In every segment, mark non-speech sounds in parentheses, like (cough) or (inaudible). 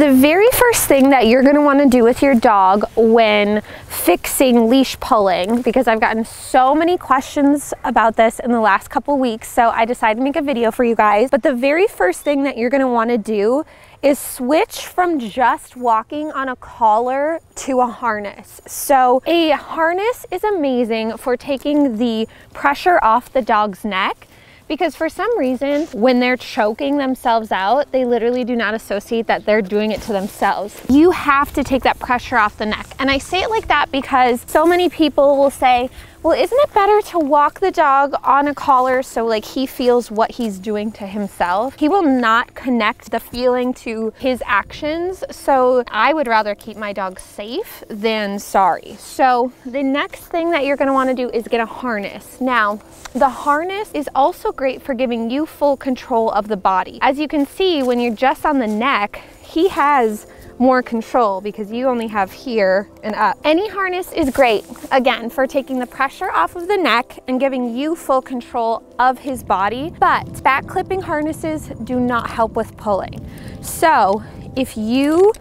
the very first thing that you're gonna wanna do with your dog when fixing leash pulling, because I've gotten so many questions about this in the last couple weeks, so I decided to make a video for you guys. But the very first thing that you're gonna wanna do is switch from just walking on a collar to a harness. So a harness is amazing for taking the pressure off the dog's neck because for some reason, when they're choking themselves out, they literally do not associate that they're doing it to themselves. You have to take that pressure off the neck. And I say it like that because so many people will say, well, isn't it better to walk the dog on a collar so like he feels what he's doing to himself? He will not connect the feeling to his actions. So I would rather keep my dog safe than sorry. So the next thing that you're gonna wanna do is get a harness. Now, the harness is also great for giving you full control of the body. As you can see, when you're just on the neck, he has more control because you only have here and up. Any harness is great, again, for taking the pressure off of the neck and giving you full control of his body, but back clipping harnesses do not help with pulling. So if you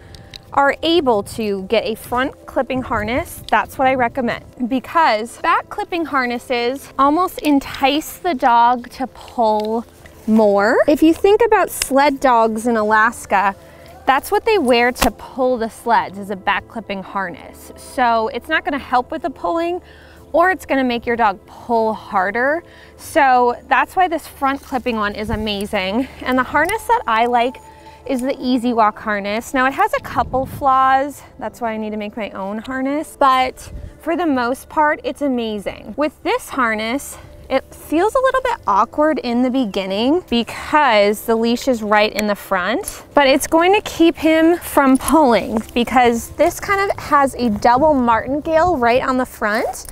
are able to get a front clipping harness, that's what I recommend because back clipping harnesses almost entice the dog to pull more. If you think about sled dogs in Alaska, that's what they wear to pull the sleds is a back clipping harness. So it's not gonna help with the pulling or it's gonna make your dog pull harder. So that's why this front clipping one is amazing. And the harness that I like is the Easy Walk harness. Now it has a couple flaws. That's why I need to make my own harness. But for the most part, it's amazing. With this harness, it feels a little bit awkward in the beginning because the leash is right in the front, but it's going to keep him from pulling because this kind of has a double martingale right on the front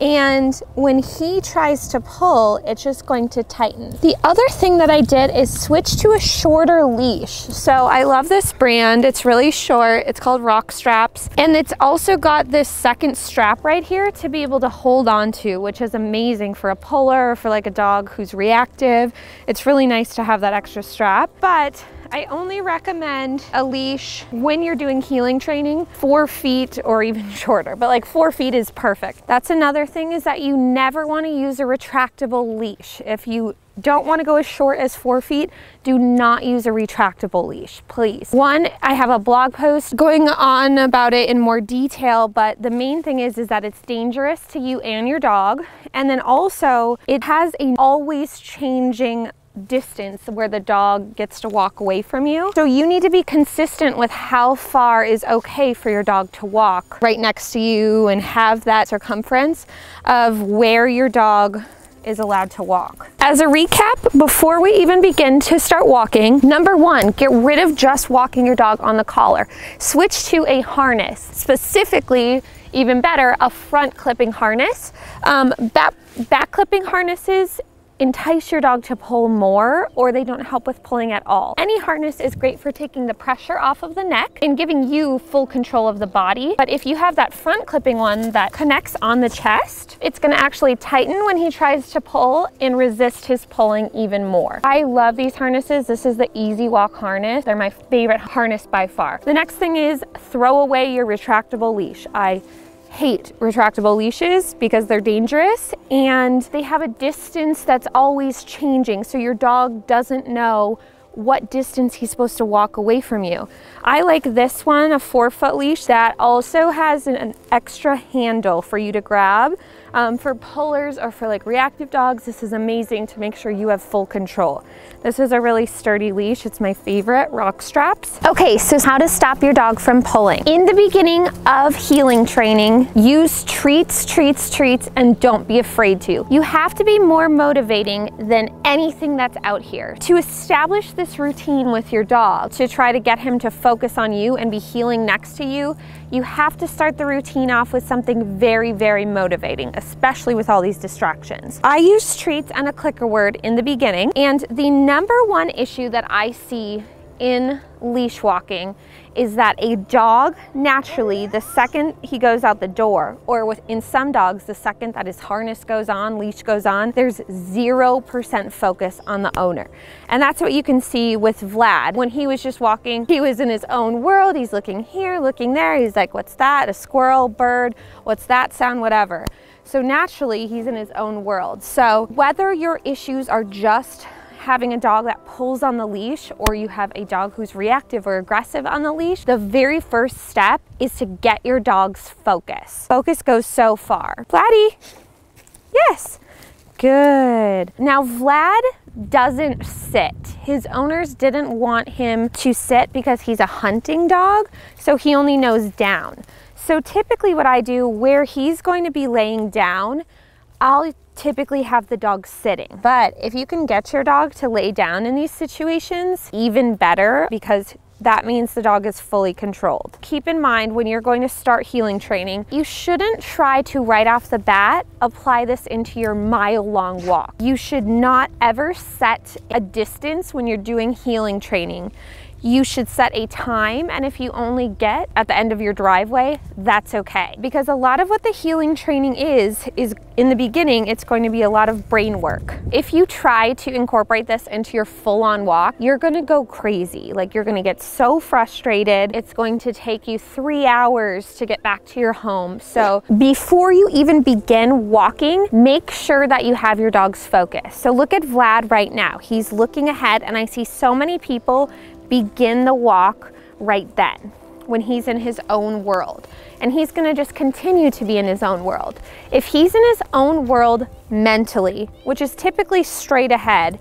and when he tries to pull, it's just going to tighten. The other thing that I did is switch to a shorter leash. So I love this brand. It's really short. It's called Rock Straps. And it's also got this second strap right here to be able to hold on to, which is amazing for a puller or for like a dog who's reactive. It's really nice to have that extra strap, but I only recommend a leash when you're doing heeling training, four feet or even (laughs) shorter, but like four feet is perfect. That's another thing is that you never wanna use a retractable leash. If you don't want to go as short as four feet, do not use a retractable leash, please. One, I have a blog post going on about it in more detail, but the main thing is, is that it's dangerous to you and your dog. And then also it has a always changing distance where the dog gets to walk away from you. So you need to be consistent with how far is okay for your dog to walk right next to you and have that circumference of where your dog is allowed to walk. As a recap, before we even begin to start walking, number one, get rid of just walking your dog on the collar. Switch to a harness, specifically even better, a front clipping harness. Um, back, back clipping harnesses entice your dog to pull more or they don't help with pulling at all. Any harness is great for taking the pressure off of the neck and giving you full control of the body. But if you have that front clipping one that connects on the chest, it's gonna actually tighten when he tries to pull and resist his pulling even more. I love these harnesses. This is the Easy Walk harness. They're my favorite harness by far. The next thing is throw away your retractable leash. I hate retractable leashes because they're dangerous and they have a distance that's always changing so your dog doesn't know what distance he's supposed to walk away from you. I like this one, a four foot leash that also has an, an extra handle for you to grab um, for pullers or for like reactive dogs, this is amazing to make sure you have full control. This is a really sturdy leash. It's my favorite, rock straps. Okay, so how to stop your dog from pulling. In the beginning of heeling training, use treats, treats, treats, and don't be afraid to. You have to be more motivating than anything that's out here. To establish this routine with your dog, to try to get him to focus on you and be heeling next to you, you have to start the routine off with something very, very motivating, especially with all these distractions. I use treats and a clicker word in the beginning, and the number one issue that I see in leash walking is that a dog naturally, the second he goes out the door, or with, in some dogs, the second that his harness goes on, leash goes on, there's 0% focus on the owner. And that's what you can see with Vlad. When he was just walking, he was in his own world. He's looking here, looking there. He's like, what's that? A squirrel, bird, what's that sound, whatever. So naturally, he's in his own world. So whether your issues are just having a dog that pulls on the leash or you have a dog who's reactive or aggressive on the leash, the very first step is to get your dog's focus. Focus goes so far. Vladdy, yes, good. Now Vlad doesn't sit. His owners didn't want him to sit because he's a hunting dog, so he only knows down. So typically what I do where he's going to be laying down, I'll typically have the dog sitting. But if you can get your dog to lay down in these situations, even better because that means the dog is fully controlled. Keep in mind when you're going to start heeling training, you shouldn't try to right off the bat apply this into your mile long walk. You should not ever set a distance when you're doing heeling training you should set a time and if you only get at the end of your driveway, that's okay. Because a lot of what the heeling training is, is in the beginning, it's going to be a lot of brain work. If you try to incorporate this into your full on walk, you're gonna go crazy. Like you're gonna get so frustrated. It's going to take you three hours to get back to your home. So before you even begin walking, make sure that you have your dog's focus. So look at Vlad right now. He's looking ahead and I see so many people begin the walk right then when he's in his own world. And he's gonna just continue to be in his own world. If he's in his own world mentally, which is typically straight ahead,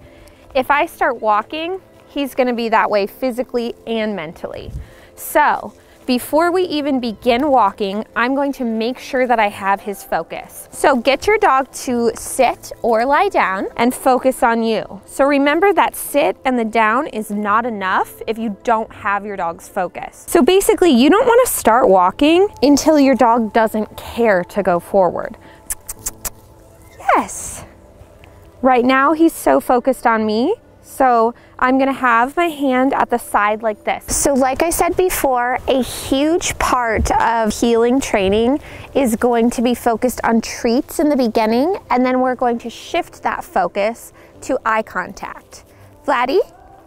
if I start walking, he's gonna be that way physically and mentally. So before we even begin walking, I'm going to make sure that I have his focus. So get your dog to sit or lie down and focus on you. So remember that sit and the down is not enough if you don't have your dog's focus. So basically you don't wanna start walking until your dog doesn't care to go forward. Yes. Right now he's so focused on me so I'm gonna have my hand at the side like this. So like I said before, a huge part of heeling training is going to be focused on treats in the beginning, and then we're going to shift that focus to eye contact. Vladdy,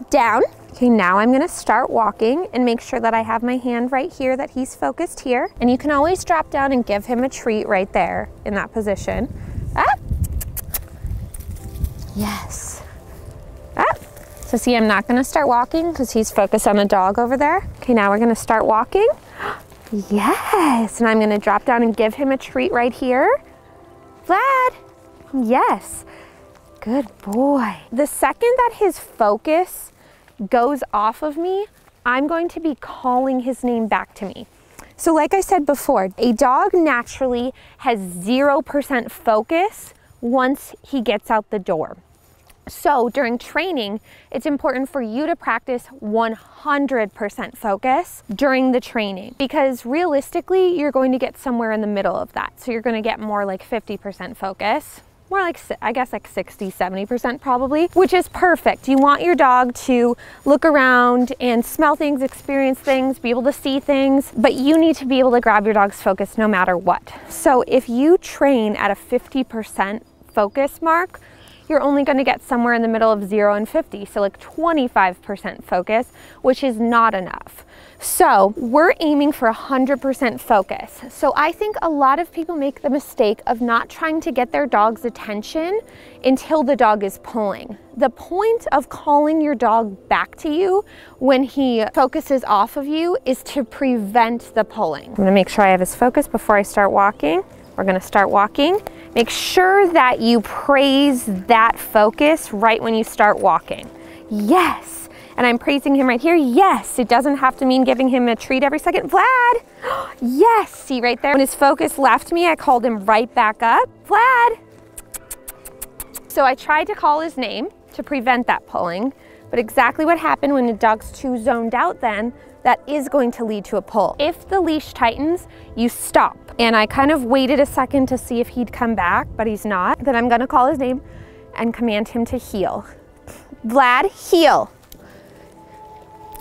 down. Okay, now I'm gonna start walking and make sure that I have my hand right here, that he's focused here. And you can always drop down and give him a treat right there in that position. Ah. Yes. So see, I'm not gonna start walking because he's focused on the dog over there. Okay, now we're gonna start walking. (gasps) Yes, and I'm gonna drop down and give him a treat right here. Vlad, yes, good boy. The second that his focus goes off of me, I'm going to be calling his name back to me. So like I said before, a dog naturally has 0% focus once he gets out the door. So during training, it's important for you to practice 100% focus during the training because realistically, you're going to get somewhere in the middle of that. So you're going to get more like 50% focus more like, I guess like 60, 70% probably, which is perfect. You want your dog to look around and smell things, experience things, be able to see things, but you need to be able to grab your dog's focus no matter what. So if you train at a 50% focus mark, you're only going to get somewhere in the middle of 0 and 50, so like 25% focus, which is not enough. So we're aiming for 100% focus. So I think a lot of people make the mistake of not trying to get their dog's attention until the dog is pulling. The point of calling your dog back to you when he focuses off of you is to prevent the pulling. I'm gonna make sure I have his focus before I start walking. We're gonna start walking. Make sure that you praise that focus right when you start walking. Yes, and I'm praising him right here. Yes, it doesn't have to mean giving him a treat every second. Vlad, (gasps) yes, see right there. When his focus left me, I called him right back up. Vlad. So I tried to call his name to prevent that pulling, but exactly what happened when the dog's too zoned out then that is going to lead to a pull. If the leash tightens, you stop. And I kind of waited a second to see if he'd come back, but he's not. Then I'm gonna call his name and command him to heel. Vlad, heel.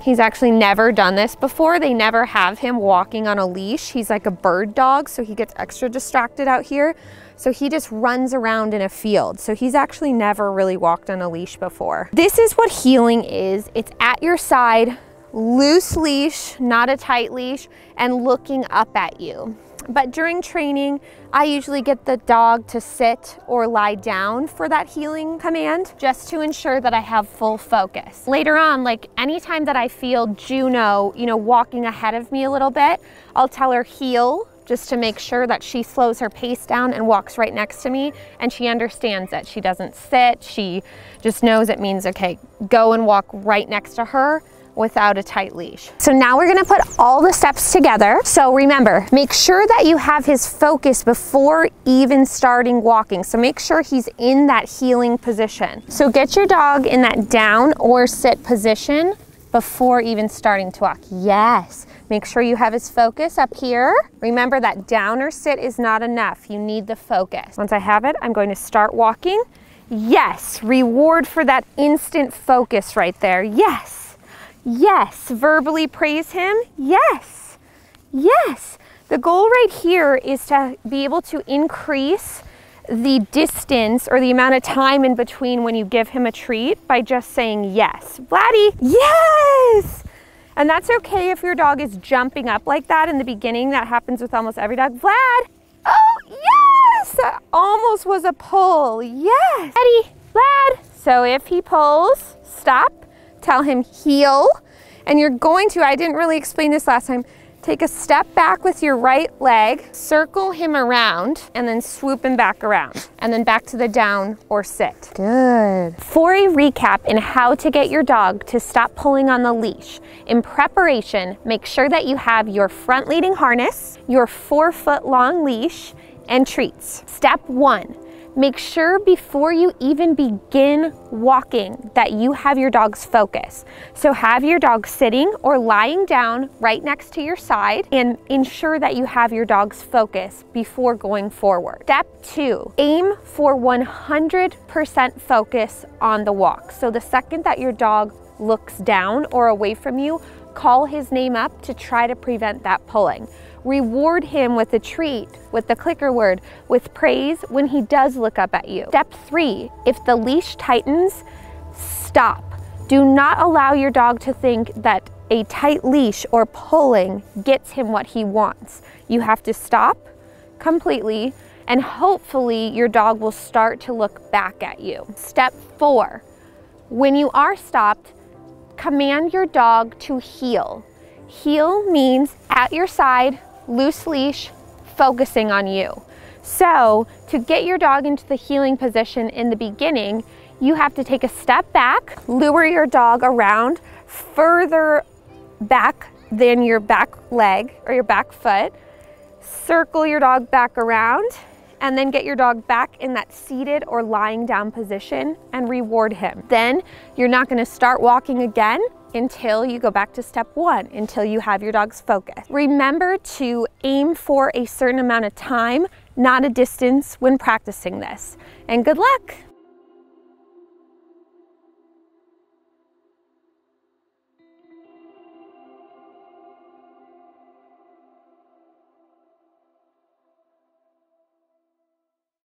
He's actually never done this before. They never have him walking on a leash. He's like a bird dog, so he gets extra distracted out here. So he just runs around in a field. So he's actually never really walked on a leash before. This is what heeling is. It's at your side, loose leash, not a tight leash, and looking up at you. But during training, I usually get the dog to sit or lie down for that heeling command just to ensure that I have full focus. Later on, like anytime that I feel Juno, you know, walking ahead of me a little bit, I'll tell her heel just to make sure that she slows her pace down and walks right next to me and she understands it. She doesn't sit, she just knows it means, okay, go and walk right next to her without a tight leash. So now we're gonna put all the steps together. So remember, make sure that you have his focus before even starting walking. So make sure he's in that heeling position. So get your dog in that down or sit position before even starting to walk. Yes. Make sure you have his focus up here. Remember that down or sit is not enough. You need the focus. Once I have it, I'm going to start walking. Yes, reward for that instant focus right there. Yes. Yes. Verbally praise him? Yes. Yes. The goal right here is to be able to increase the distance or the amount of time in between when you give him a treat by just saying yes. Vladdy, yes! And that's okay if your dog is jumping up like that in the beginning. That happens with almost every dog. Vlad, oh, yes! That almost was a pull. Yes. Eddie, Vlad. So if he pulls, stop, tell him heel, and you're going to, I didn't really explain this last time, take a step back with your right leg, circle him around, and then swoop him back around, and then back to the down or sit. Good. For a recap in how to get your dog to stop pulling on the leash, in preparation, make sure that you have your front leading harness, your four foot long leash, and treats. Step one, Make sure before you even begin walking that you have your dog's focus. So have your dog sitting or lying down right next to your side and ensure that you have your dog's focus before going forward. Step two, aim for 100% focus on the walk. So the second that your dog looks down or away from you, call his name up to try to prevent that pulling. Reward him with a treat, with the clicker word, with praise when he does look up at you. Step three, if the leash tightens, stop. Do not allow your dog to think that a tight leash or pulling gets him what he wants. You have to stop completely and hopefully your dog will start to look back at you. Step four, when you are stopped, command your dog to heel. Heel means at your side, loose leash, focusing on you. So to get your dog into the heeling position in the beginning, you have to take a step back, lure your dog around further back than your back leg or your back foot, circle your dog back around, and then get your dog back in that seated or lying down position and reward him. Then you're not gonna start walking again until you go back to step one, until you have your dog's focus. Remember to aim for a certain amount of time, not a distance when practicing this. And good luck.